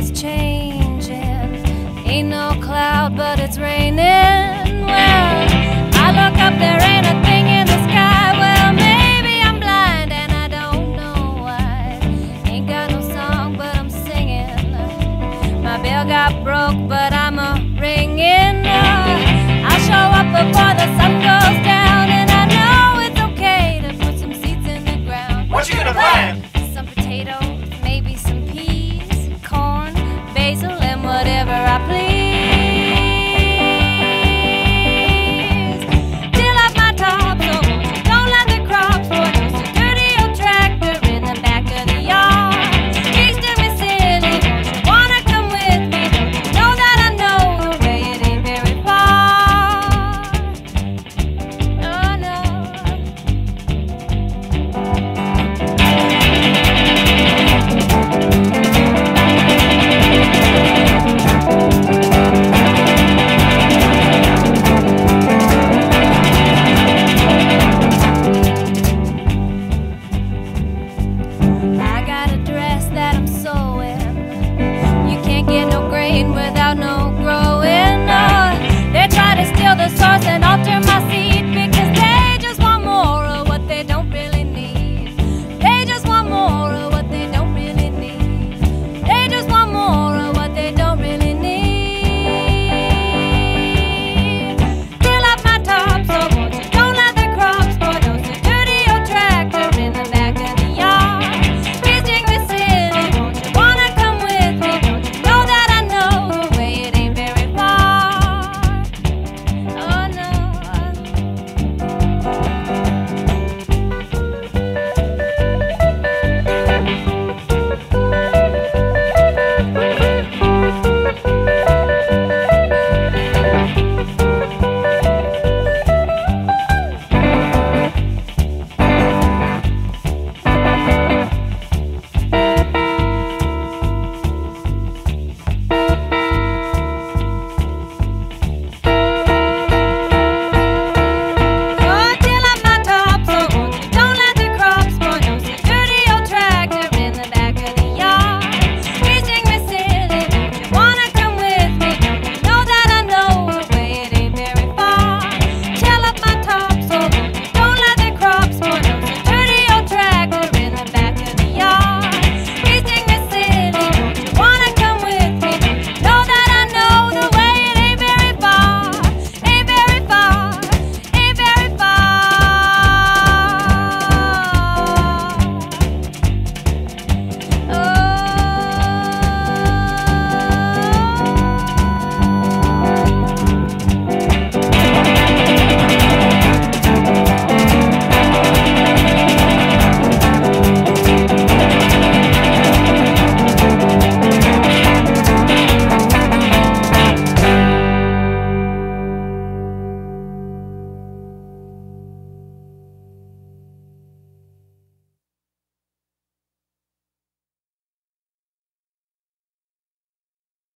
is changing. Ain't no cloud, but it's raining. Well, I look up, there ain't a thing in the sky. Well, maybe I'm blind and I don't know why. Ain't got no song, but I'm singing. My bell got broke, but I please?